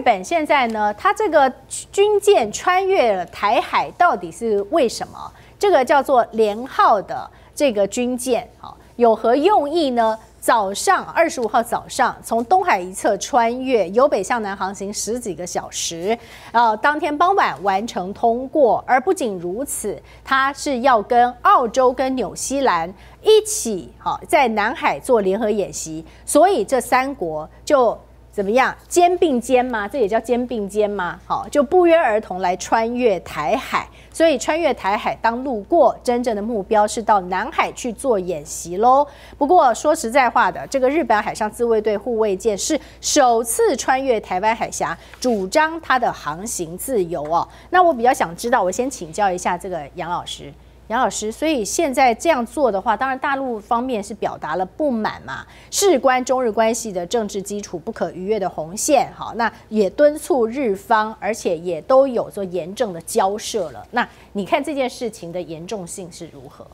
日本现在呢，它这个军舰穿越了台海，到底是为什么？这个叫做连号的这个军舰，好，有何用意呢？早上二十五号早上，从东海一侧穿越，由北向南航行十几个小时，呃，当天傍晚完成通过。而不仅如此，它是要跟澳洲跟纽西兰一起，好在南海做联合演习，所以这三国就。怎么样？肩并肩吗？这也叫肩并肩吗？好，就不约而同来穿越台海。所以穿越台海当路过，真正的目标是到南海去做演习喽。不过说实在话的，这个日本海上自卫队护卫舰是首次穿越台湾海峡，主张它的航行自由哦。那我比较想知道，我先请教一下这个杨老师。杨老师，所以现在这样做的话，当然大陆方面是表达了不满嘛，事关中日关系的政治基础不可逾越的红线，好，那也敦促日方，而且也都有做严正的交涉了。那你看这件事情的严重性是如何？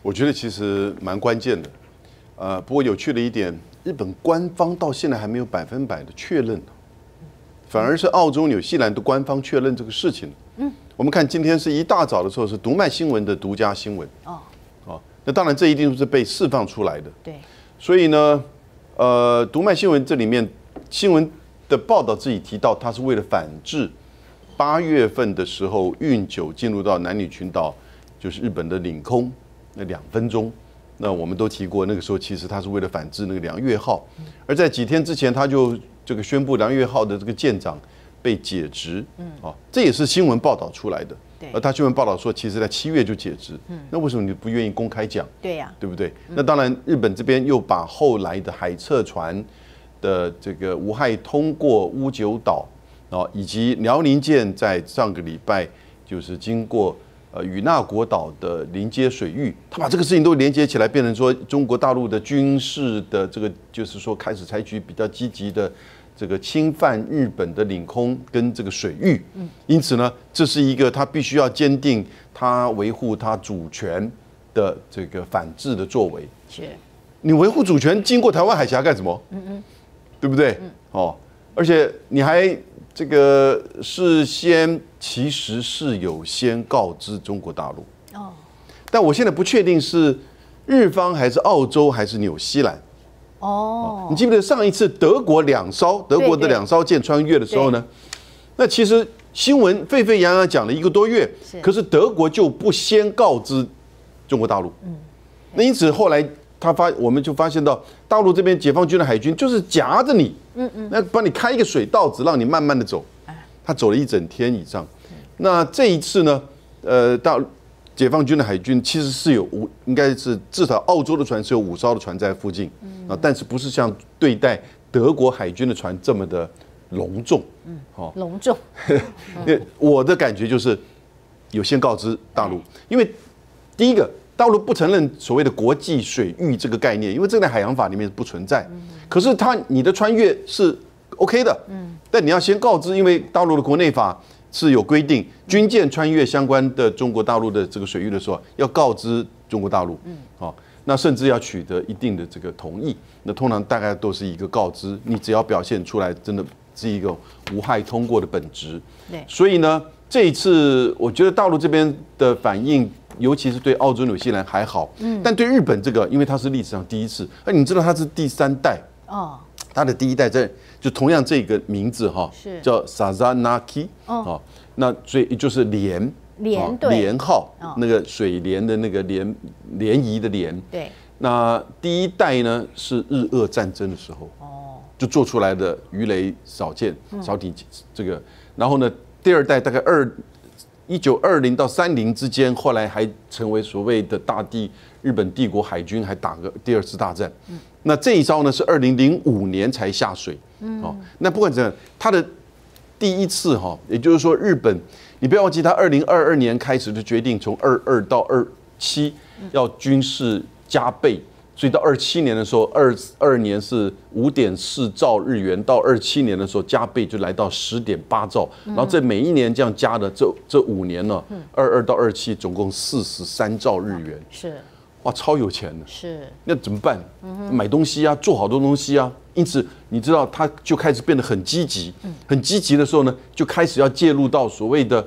我觉得其实蛮关键的，呃，不过有趣的一点，日本官方到现在还没有百分百的确认，反而是澳洲、纽西兰的官方确认这个事情。嗯。我们看今天是一大早的时候，是读卖新闻的独家新闻。哦，哦，那当然这一定是被释放出来的。对。所以呢，呃，读卖新闻这里面新闻的报道自己提到，他是为了反制八月份的时候运酒进入到南女群岛，就是日本的领空那两分钟。那我们都提过，那个时候其实他是为了反制那个梁月号，而在几天之前他就这个宣布梁月号的这个舰长。被解职，嗯，哦，这也是新闻报道出来的。对，而他新闻报道说，其实在七月就解职，嗯，那为什么你不愿意公开讲？对呀，对不对？那当然，日本这边又把后来的海测船的这个无害通过乌九岛，哦，以及辽宁舰在上个礼拜就是经过呃与那国岛的临接水域，他把这个事情都连接起来，变成说中国大陆的军事的这个就是说开始采取比较积极的。这个侵犯日本的领空跟这个水域，嗯，因此呢，这是一个他必须要坚定他维护他主权的这个反制的作为。是，你维护主权经过台湾海峡干什么？嗯嗯，对不对？哦，而且你还这个事先其实是有先告知中国大陆哦，但我现在不确定是日方还是澳洲还是纽西兰。哦，你记不记得上一次德国两艘德国的两艘舰穿越的时候呢？那其实新闻沸沸扬扬讲了一个多月，可是德国就不先告知中国大陆。嗯，那因此后来他发，我们就发现到大陆这边解放军的海军就是夹着你，嗯嗯，那帮你开一个水道，子，让你慢慢的走。他走了一整天以上。那这一次呢？呃，到。解放军的海军其实是有五，应该是至少澳洲的船是有五艘的船在附近，啊，但是不是像对待德国海军的船这么的隆重，嗯，好，隆重。那我的感觉就是有先告知大陆，因为第一个大陆不承认所谓的国际水域这个概念，因为这个在海洋法里面不存在。可是他你的穿越是 OK 的，嗯，但你要先告知，因为大陆的国内法。是有规定，军舰穿越相关的中国大陆的这个水域的时候，要告知中国大陆。嗯，好，那甚至要取得一定的这个同意。那通常大概都是一个告知，你只要表现出来，真的是一个无害通过的本质。对，所以呢，这一次我觉得大陆这边的反应，尤其是对澳洲、纽西兰还好。嗯，但对日本这个，因为它是历史上第一次，哎，你知道它是第三代哦。它的第一代在就同样这个名字哈，是。叫 Sazanaki 哦，那所以就是连连连号那个水莲的那个莲涟漪的莲对，那第一代呢是日俄战争的时候哦。就做出来的鱼雷扫舰扫艇这个，然后呢第二代大概二一九二零到三零之间，后来还成为所谓的大地日本帝国海军，还打个第二次大战。那这一招呢是二零零五年才下水，哦，那不管怎样，它的第一次哈，也就是说日本，你不要忘记，它二零二二年开始就决定从二二到二七要军事加倍，所以到二七年的时候，二二年是五点四兆日元，到二七年的时候加倍就来到十点八兆，然后这每一年这样加的，这这五年呢，二二到二七总共四十三兆日元，是。哇，超有钱的，是。那怎么办？买东西啊，做好多东西啊，因此你知道他就开始变得很积极，很积极的时候呢，就开始要介入到所谓的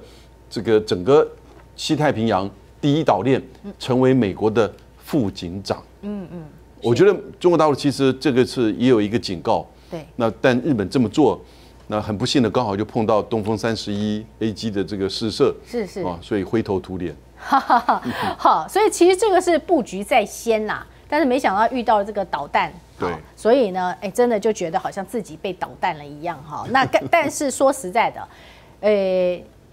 这个整个西太平洋第一岛链，成为美国的副警长。嗯嗯，我觉得中国大陆其实这个是也有一个警告。对，那但日本这么做，那很不幸的刚好就碰到东风三十一 A G 的这个试射，是是。啊，所以灰头土脸。好，所以其实这个是布局在先呐，但是没想到遇到了这个导弹，对，所以呢，哎，真的就觉得好像自己被导弹了一样哈。那 但是说实在的，呃，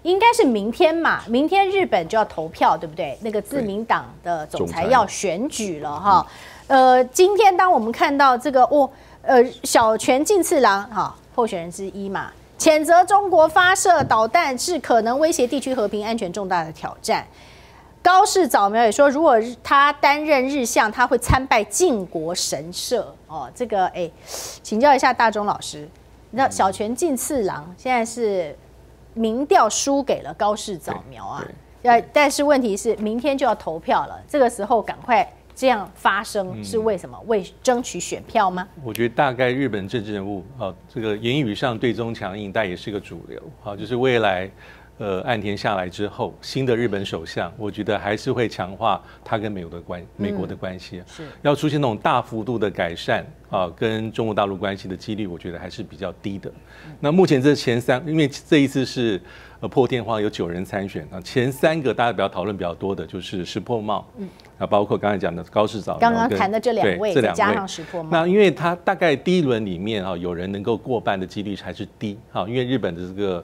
应该是明天嘛，明天日本就要投票，对不对？那个自民党的总裁要选举了哈。呃，今天当我们看到这个哦，呃，小泉进次郎哈候选人之一嘛，谴责中国发射导弹是可能威胁地区和平安全重大的挑战。高市早苗也说，如果他担任日相，他会参拜靖国神社。哦，这个哎，请教一下大钟老师，那小泉进次郎现在是民调输给了高市早苗啊？要，但是问题是明天就要投票了，这个时候赶快这样发生是为什么？为争取选票吗？我觉得大概日本政治人物啊，这个言语上对中强硬，但也是个主流。好，就是未来。呃，岸田下来之后，新的日本首相，我觉得还是会强化他跟美国的关美国的关系，是要出现那种大幅度的改善啊，跟中国大陆关系的几率，我觉得还是比较低的。那目前这前三，因为这一次是呃破天荒有九人参选啊，前三个大家比较讨论比较多的就是石破茂，嗯，啊，包括刚才讲的高市早，刚刚谈的这两位，这两位加上石破茂，那因为他大概第一轮里面啊，有人能够过半的几率还是低啊，因为日本的这个。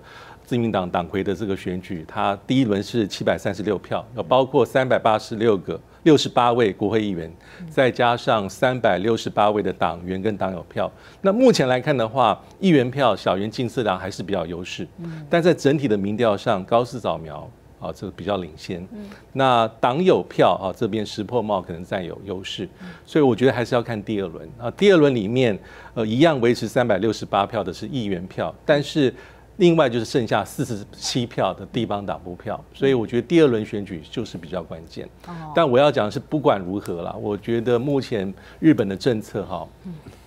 自民党党魁的这个选举，他第一轮是七百三十六票，要包括三百八十六个六十八位国会议员，再加上三百六十八位的党员跟党友票。那目前来看的话，议员票小圆近次郎还是比较优势，但在整体的民调上，高市早苗啊这个比较领先。那党友票啊这边石破茂可能占有优势，所以我觉得还是要看第二轮啊。第二轮里面，呃，一样维持三百六十八票的是议员票，但是。另外就是剩下四十七票的地方党部票，所以我觉得第二轮选举就是比较关键。但我要讲的是，不管如何啦，我觉得目前日本的政策哈，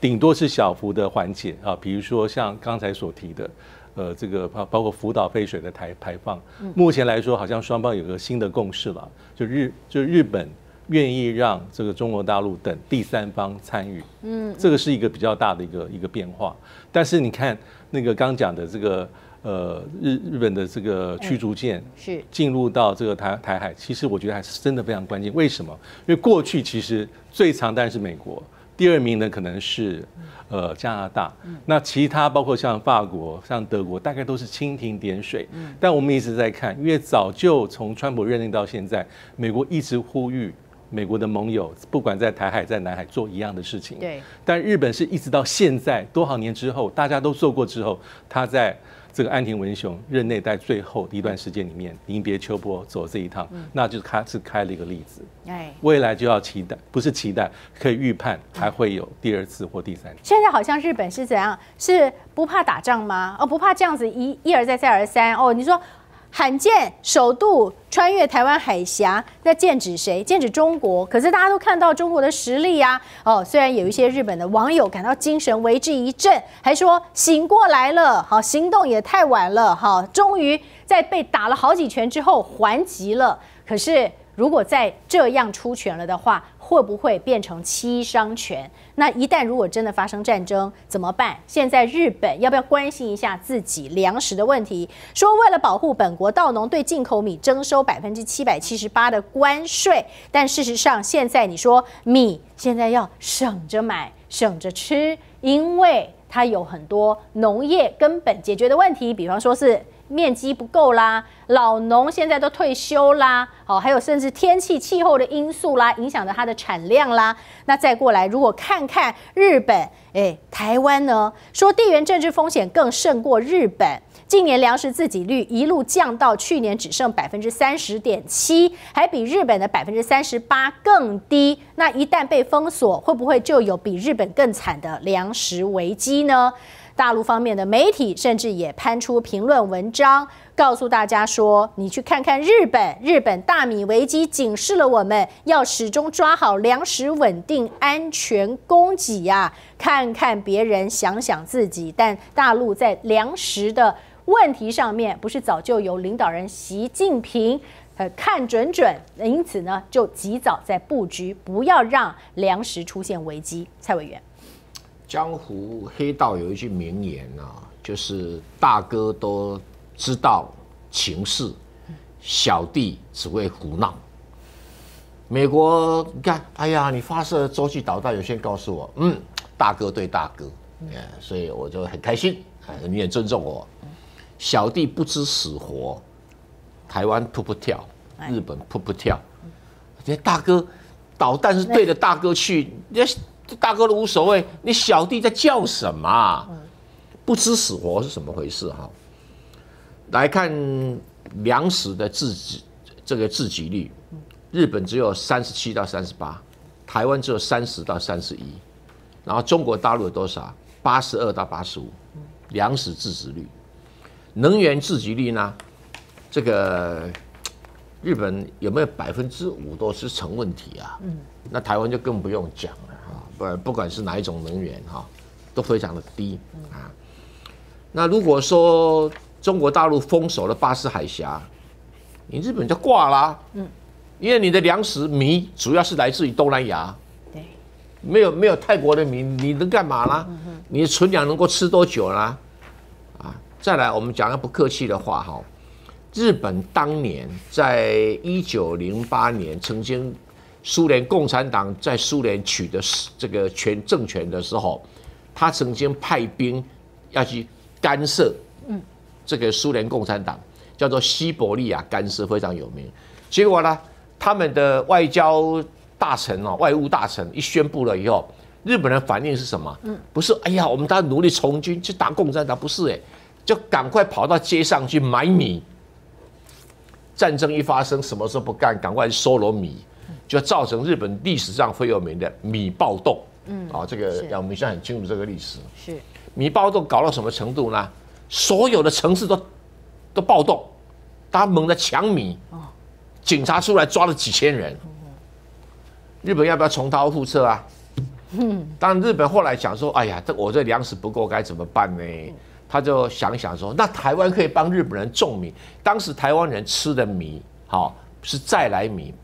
顶多是小幅的缓解啊，比如说像刚才所提的，呃，这个包包括福岛废水的排排放，目前来说好像双方有个新的共识了，就日就日本。愿意让这个中国大陆等第三方参与，嗯，这个是一个比较大的一个一个变化。但是你看那个刚讲的这个呃日日本的这个驱逐舰是进入到这个台台海，其实我觉得还是真的非常关键。为什么？因为过去其实最长当然是美国，第二名呢可能是呃加拿大，那其他包括像法国、像德国，大概都是蜻蜓点水。但我们一直在看，因为早就从川普任命到现在，美国一直呼吁。美国的盟友不管在台海在南海做一样的事情，对。但日本是一直到现在多少年之后，大家都做过之后，他在这个安田文雄任内在最后一段时间里面临别秋波走这一趟，那就是他是开了一个例子。哎，未来就要期待，不是期待，可以预判还会有第二次或第三次。现在好像日本是怎样？是不怕打仗吗？哦，不怕这样子一一而再再而三哦？你说？罕见首度穿越台湾海峡，那剑指谁？剑指中国。可是大家都看到中国的实力呀。哦，虽然有一些日本的网友感到精神为之一振，还说醒过来了，好，行动也太晚了，好，终于在被打了好几拳之后还击了。可是如果再这样出拳了的话，会不会变成七伤拳？那一旦如果真的发生战争怎么办？现在日本要不要关心一下自己粮食的问题？说为了保护本国稻农，对进口米征收百分之七百七十八的关税。但事实上，现在你说米现在要省着买、省着吃，因为它有很多农业根本解决的问题，比方说是。面积不够啦，老农现在都退休啦，好，还有甚至天气气候的因素啦，影响着它的产量啦。那再过来，如果看看日本，哎，台湾呢，说地缘政治风险更胜过日本，近年粮食自给率一路降到去年只剩百分之三十点七，还比日本的百分之三十八更低。那一旦被封锁，会不会就有比日本更惨的粮食危机呢？大陆方面的媒体甚至也刊出评论文章，告诉大家说：“你去看看日本，日本大米危机警示了我们，要始终抓好粮食稳定、安全供给呀！看看别人，想想自己。但大陆在粮食的问题上面，不是早就有领导人习近平呃看准准，因此呢，就及早在布局，不要让粮食出现危机。”蔡委员。江湖黑道有一句名言啊，就是大哥都知道情势，小弟只会胡闹。美国，你看，哎呀，你发射洲际导弹，有些人告诉我，嗯，大哥对大哥，哎，所以我就很开心，哎，你也尊重我。小弟不知死活，台湾噗噗跳，日本噗噗跳，这大哥导弹是对着大哥去，那。大哥都无所谓，你小弟在叫什么？不知死活是怎么回事？哈，来看粮食的自给这个自给率，日本只有三十七到三十八，台湾只有三十到三十一，然后中国大陆有多少？八十二到八十五，粮食自给率，能源自给率呢？这个日本有没有百分之五都是成问题啊？嗯，那台湾就更不用讲了。不，不管是哪一种能源哈，都非常的低啊。那如果说中国大陆封锁了巴士海峡，你日本就挂啦。嗯，因为你的粮食米主要是来自于东南亚。对，没有没有泰国的米，你能干嘛呢？你的存粮能够吃多久啦？啊，再来，我们讲个不客气的话哈，日本当年在一九零八年曾经。苏联共产党在苏联取得这个权政权的时候，他曾经派兵要去干涉，嗯，这个苏联共产党叫做西伯利亚干涉，非常有名。结果呢，他们的外交大臣哦，外务大臣一宣布了以后，日本人反应是什么？嗯，不是，哎呀，我们大家努力从军去打共产党，不是哎，就赶快跑到街上去买米。战争一发生，什么时候不干？赶快收罗米。就造成日本历史上最有名的米暴动。嗯，啊，这个我们现在很清楚这个历史。是米暴动搞到什么程度呢？所有的城市都都暴动，大家猛的抢米。哦，警察出来抓了几千人。日本要不要重蹈覆辙啊？嗯，但日本后来想说，哎呀，这我这粮食不够该怎么办呢？他就想想说，那台湾可以帮日本人种米。当时台湾人吃的米，好是再来米。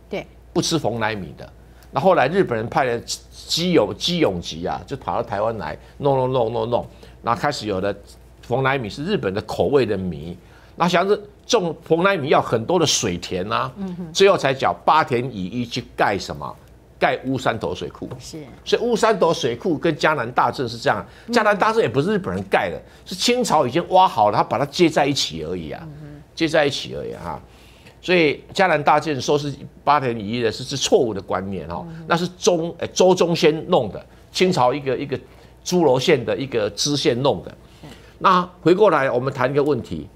对。不吃冯乃米的，那后来日本人派了基友基永吉啊，就跑到台湾来弄弄弄弄弄，那开始有了冯乃米是日本的口味的米，那想着种冯乃米要很多的水田呐，最后才叫八田以一去盖什么？盖乌山头水库，是，所以乌山头水库跟江南大镇是这样，江南大镇也不是日本人盖的，是清朝已经挖好了，他把它接在一起而已啊，接在一起而已哈。所以迦南大建说是八田一的是是错误的观念哦，那是中诶周中先弄的，清朝一个一个诸罗县的一个知县弄的。那回过来我们谈一个问题，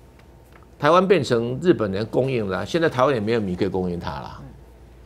台湾变成日本人供应了，现在台湾也没有米可以供应它了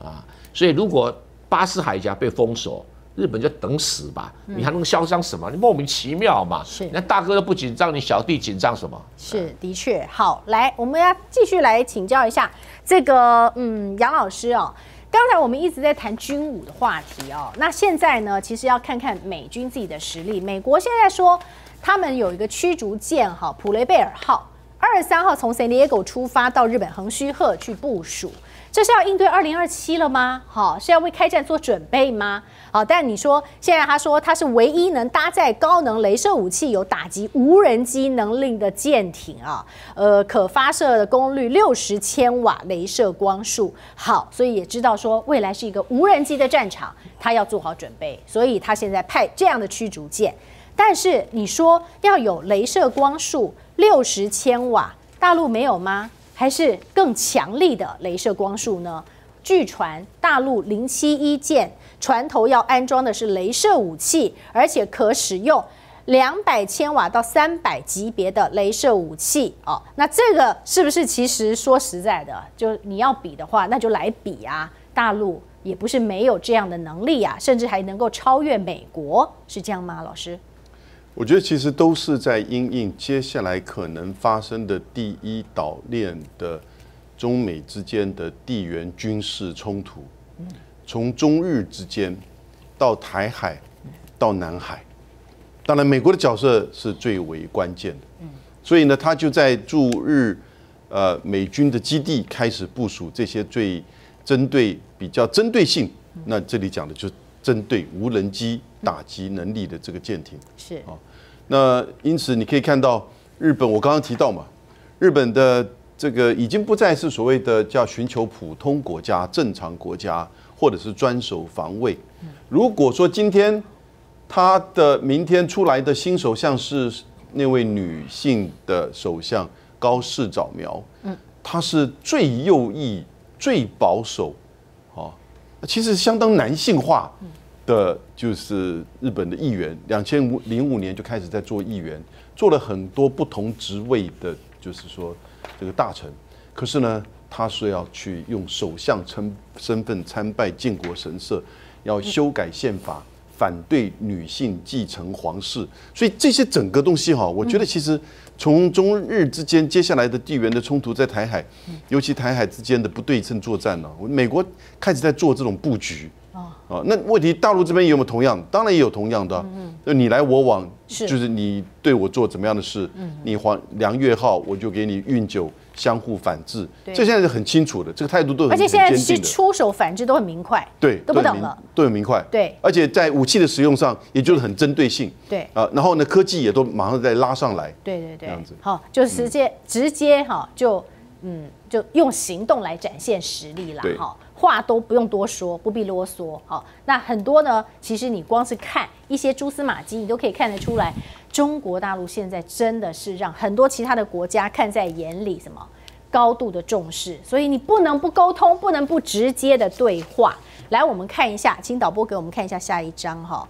啊，所以如果巴士海峡被封锁。日本就等死吧，你还能嚣张什么？你莫名其妙嘛。是，那大哥都不紧张，你小弟紧张什么？是，的确。好，来，我们要继续来请教一下这个，嗯，杨老师哦。刚才我们一直在谈军武的话题哦，那现在呢，其实要看看美军自己的实力。美国现在说他们有一个驱逐舰哈，普雷贝尔号，二十三号从 San Diego 出发到日本横须贺去部署。这是要应对二零二七了吗？好，是要为开战做准备吗？好，但你说现在他说他是唯一能搭载高能镭射武器、有打击无人机能力的舰艇啊，呃，可发射的功率六十千瓦镭射光束。好，所以也知道说未来是一个无人机的战场，他要做好准备，所以他现在派这样的驱逐舰。但是你说要有镭射光束六十千瓦，大陆没有吗？还是更强力的镭射光束呢？据传，大陆零七一舰船头要安装的是镭射武器，而且可使用两百千瓦到三百级别的镭射武器哦。那这个是不是其实说实在的，就你要比的话，那就来比啊！大陆也不是没有这样的能力啊，甚至还能够超越美国，是这样吗？老师，我觉得其实都是在因应接下来可能发生的第一岛链的中美之间的地缘军事冲突，从中日之间到台海到南海，当然美国的角色是最为关键的，所以呢，他就在驻日呃美军的基地开始部署这些最针对比较针对性，那这里讲的就是针对无人机打击能力的这个舰艇。是那因此你可以看到，日本我刚刚提到嘛，日本的这个已经不再是所谓的叫寻求普通国家、正常国家，或者是专守防卫。如果说今天他的明天出来的新首相是那位女性的首相高市早苗，嗯，她是最右翼、最保守，哦，其实相当男性化的，就是日本的议员，两千五零五年就开始在做议员，做了很多不同职位的，就是说这个大臣。可是呢，他是要去用首相身身份参拜靖国神社，要修改宪法，反对女性继承皇室。所以这些整个东西哈，我觉得其实从中日之间接下来的地缘的冲突，在台海，尤其台海之间的不对称作战呢，美国开始在做这种布局。啊，那问题大陆这边有没有同样？当然也有同样的啊，就你来我往，是。就是你对我做怎么样的事，你还梁月号，我就给你运酒，相互反制，对。这现在是很清楚的，这个态度都很而且现在是出手反制都很明快，对，都不等了，都很明快，对。而且在武器的使用上，也就是很针对性，对。啊，然后呢，科技也都马上再拉上来，对对对。这样子，好，就直接、直接哈，就嗯，就用行动来展现实力啦对，哈，话都不用多说，不必啰嗦，好，那很多呢，其实你光是看一些蛛丝马迹，你都可以看得出来，中国大陆现在真的是让很多其他的国家看在眼里，什么高度的重视，所以你不能不沟通，不能不直接的对话。来，我们看一下，请导播给我们看一下下一张哈，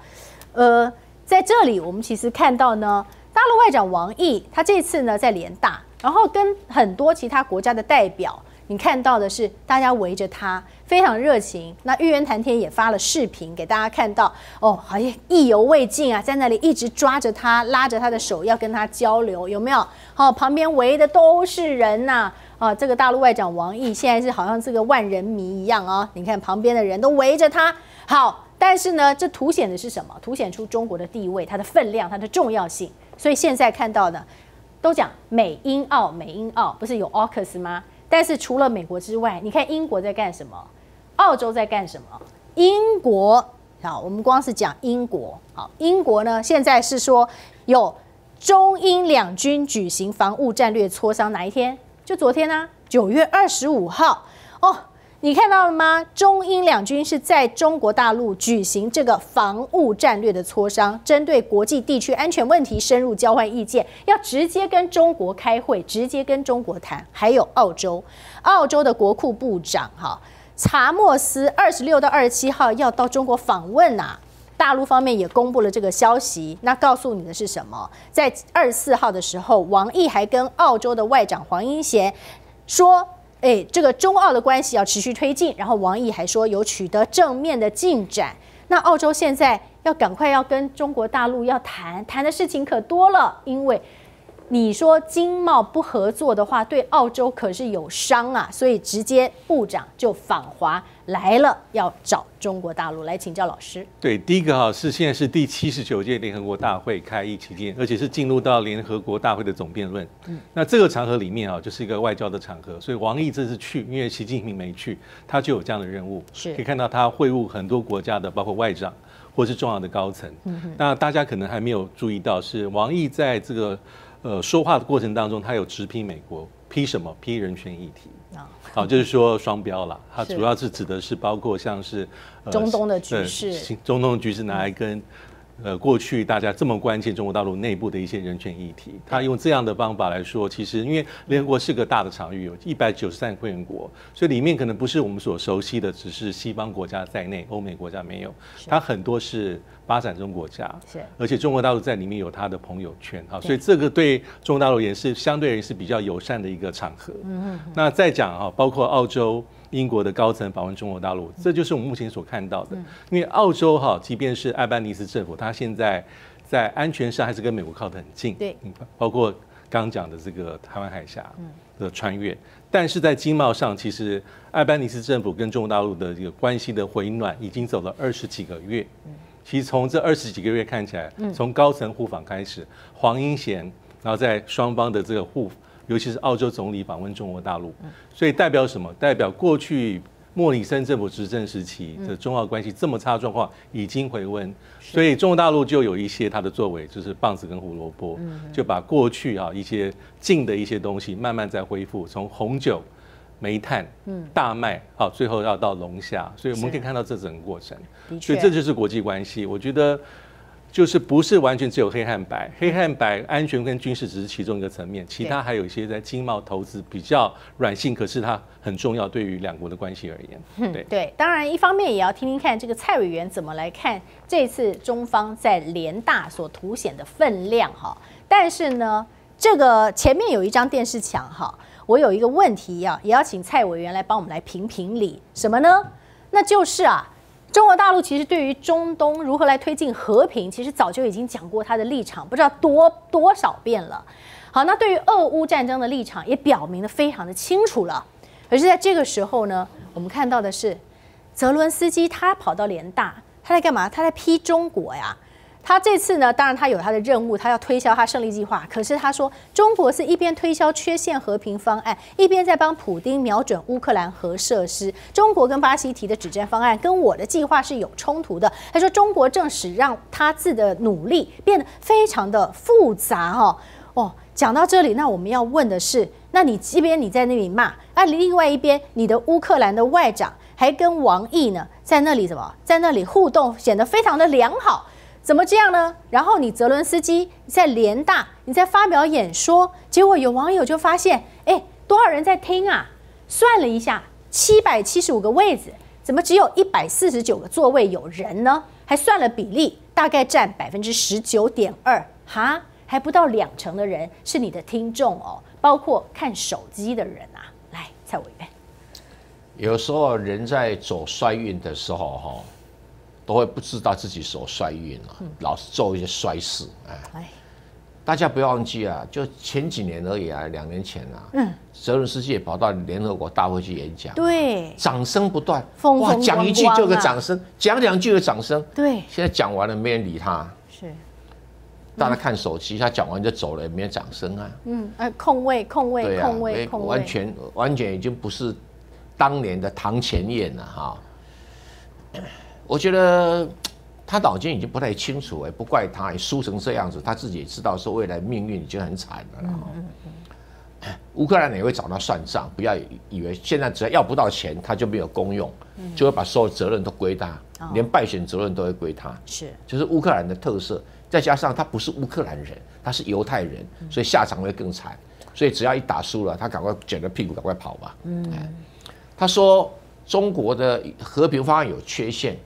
呃，在这里我们其实看到呢，大陆外长王毅他这次呢在联大，然后跟很多其他国家的代表，你看到的是大家围着他，非常热情。那玉渊潭天也发了视频给大家看到，哦，好像意犹未尽啊，在那里一直抓着他，拉着他的手要跟他交流，有没有？好、旁边围的都是人呐、啊，这个大陆外长王毅现在是好像这个万人迷一样啊！你看旁边的人都围着他，好，但是呢，这凸显的是什么？凸显出中国的地位、它的分量、它的重要性。所以现在看到的都讲美英澳，美英澳不是有 AUKUS 吗？但是除了美国之外，你看英国在干什么？澳洲在干什么？英国好，我们光是讲英国好，英国呢现在是说有中英两军举行防务战略磋商，哪一天？就昨天啊，九月二十五号哦。你看到了吗？中英两军是在中国大陆举行这个防务战略的磋商，针对国际地区安全问题深入交换意见，要直接跟中国开会，直接跟中国谈。还有澳洲，澳洲的国库部长哈查莫斯二十六到二十七号要到中国访问呐、大陆方面也公布了这个消息，那告诉你的是什么？在二十四号的时候，王毅还跟澳洲的外长黄英贤说。哎，这个中澳的关系要持续推进，然后王毅还说有取得正面的进展。那澳洲现在要赶快要跟中国大陆要谈谈的事情可多了，因为你说经贸不合作的话，对澳洲可是有伤啊，所以直接部长就访华来了，要找中国大陆来请教老师。对，第一个哈是现在是第七十九届联合国大会开议期间，而且是进入到联合国大会的总辩论。嗯，那这个场合里面啊，就是一个外交的场合，所以王毅这次去，因为习近平没去，他就有这样的任务。是可以看到他会晤很多国家的，包括外长或是重要的高层。嗯那大家可能还没有注意到，是王毅在这个呃说话的过程当中，他有直批美国，批什么？批人权议题。啊，好，就是说双标了，它主要是指的是包括像是、呃中东的局势。新中东的局势拿来跟。呃，过去大家这么关切中国大陆内部的一些人权议题，他用这样的方法来说，其实因为联合国是个大的场域，有一百九十三个会员国，所以里面可能不是我们所熟悉的，只是西方国家在内，欧美国家没有，它很多是发展中国家，是。而且中国大陆在里面有它的朋友圈啊，所以这个对中国大陆也是相对而言是比较友善的一个场合。嗯那再讲啊，包括澳洲、英国的高层访问中国大陆，这就是我们目前所看到的。因为澳洲哈，即便是艾班尼斯政府，它现在在安全上还是跟美国靠得很近，对。嗯，包括刚刚讲的这个台湾海峡的穿越，但是在经贸上，其实艾班尼斯政府跟中国大陆的这个关系的回暖已经走了二十几个月。其实从这二十几个月看起来，从高层互访开始，黄英贤，然后在双方的这个互，尤其是澳洲总理访问中国大陆，所以代表什么？代表过去莫里森政府执政时期的中澳关系这么差的状况已经回温，所以中国大陆就有一些它的作为，就是棒子跟胡萝卜，就把过去啊一些近的一些东西慢慢在恢复，从红酒。煤炭、嗯大麦，好，最后要到龙虾，所以我们可以看到这整个过程。所以这就是国际关系。我觉得就是不是完全只有黑和白，黑和白安全跟军事只是其中一个层面，其他还有一些在经贸投资比较软性，可是它很重要，对于两国的关系而言。对。对，当然一方面也要听听看这个蔡委员怎么来看这次中方在联大所凸显的分量哈。但是呢，这个前面有一张电视墙哈，我有一个问题要也要请蔡委员来帮我们来评评理，什么呢？那就是啊。中国大陆其实对于中东如何来推进和平，其实早就已经讲过他的立场，不知道多多少遍了。好，那对于俄乌战争的立场也表明的非常的清楚了。可是在这个时候呢，我们看到的是泽伦斯基他跑到联大，他在干嘛？他在批中国呀。他这次呢，当然他有他的任务，他要推销他胜利计划。可是他说，中国是一边推销缺陷和平方案，一边在帮普丁瞄准乌克兰核设施。中国跟巴西提的指战方案跟我的计划是有冲突的。他说，中国正使让他自己的努力变得非常的复杂哈、哦。讲到这里，那我们要问的是，那你这边你在那里骂，那另外一边你的乌克兰的外长还跟王毅呢在那里怎么在那里互动，显得非常的良好。怎么这样呢？然后你泽伦斯基在联大，你在发表演说，结果有网友就发现，哎，多少人在听啊？算了一下，七百七十五个位子，怎么只有一百四十九个座位有人呢？还算了比例，大概占百分之十九点二，哈，还不到两成的人是你的听众哦，包括看手机的人啊。来，蔡委员，有时候人在走衰运的时候，哈，都会不知道自己手衰运了，老是做一些衰事，哎。哎，大家不要忘记啊，就前几年而已啊，两年前啊，嗯，泽伦斯基也跑到联合国大会去演讲，对。掌声不断，风风讲一句就有个掌声，讲两句有掌声。对，现在讲完了，没人理他，是，大家看手机，他讲完就走了，也没有掌声啊。嗯，呃，空位，空位，啊，空位，空位，完全完全已经不是当年的堂前燕了哈。我觉得 他脑筋已经不太清楚，也不怪他，也输成这样子，他自己也知道说未来命运已经很惨了啦。乌克兰也会找他算账，不要以为现在只要要不到钱，他就没有功用，就会把所有责任都归他，连败选责任都会归他。是，就是乌克兰的特色，再加上他不是乌克兰人，他是犹太人，所以下场会更惨。所以只要一打输了，他赶快卷着屁股赶快跑吧。嗯，他说中国的和平方案有缺陷，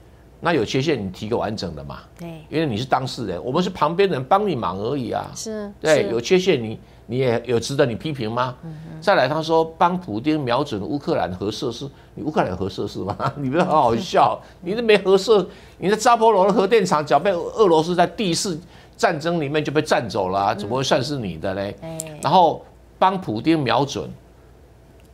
那有缺陷你提个完整的嘛，对，因为你是当事人，我们是旁边人帮你忙而已啊。是，对，有缺陷你你也有值得你批评吗？嗯再来，他说帮普丁瞄准乌克兰核设施，你乌克兰有核设施吗？你们很好笑，你这没核设，你的扎波罗的核电厂早被俄罗斯在第一次战争里面就被占走了啊、怎么会算是你的嘞？哎，然后帮普丁瞄准，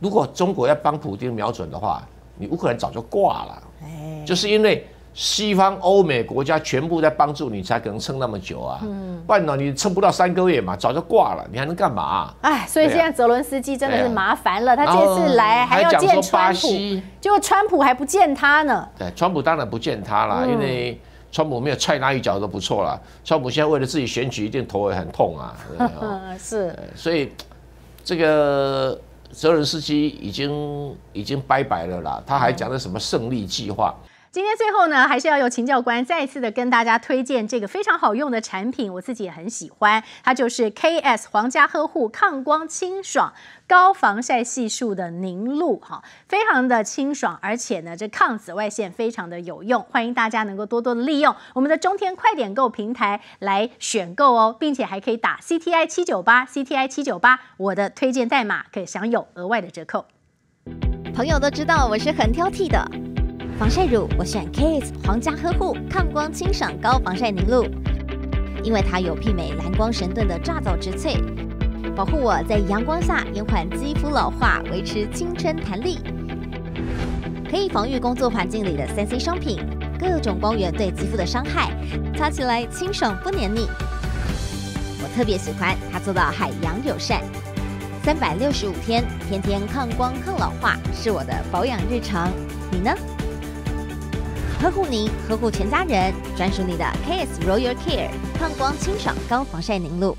如果中国要帮普丁瞄准的话，你乌克兰早就挂了。哎，就是因为西方欧美国家全部在帮助你，才可能撑那么久啊。嗯，不然呢，你撑不到三个月嘛，早就挂了，你还能干嘛啊、哎，所以现在泽伦斯基真的是麻烦了，他这次来还要见川普巴西，结果川普还不见他呢。对，川普当然不见他啦，嗯因为川普没有踹他一脚都不错啦。川普现在为了自己选举，一定头也很痛啊。嗯，是，所以这个泽伦斯基已经已经拜拜了啦，他还讲的什么胜利计划。今天最后呢，还是要由秦教官再一次的跟大家推荐这个非常好用的产品，我自己也很喜欢，它就是 KS 皇家呵护抗光清爽高防晒系数的凝露，哈，非常的清爽，而且呢，这抗紫外线非常的有用，欢迎大家能够多多的利用我们的中天快点购平台来选购哦，并且还可以打 CTI 七九八 CTI 七九八，我的推荐代码可以享有额外的折扣。朋友都知道我是很挑剔的，防晒乳我选 Kiss 皇家呵护抗光清爽高防晒凝露因为它有媲美蓝光神盾的乍早植萃，保护我在阳光下延缓肌肤老化，维持青春弹力。可以防御工作环境里的三 C 商品、各种光源对肌肤的伤害，擦起来清爽不黏腻。我特别喜欢它做到海洋友善，三百六十五天，天天抗光抗老化，是我的保养日常。你呢？呵护您，呵护全家人，专属你的 KS Royal Care 抗光清爽高防晒凝露。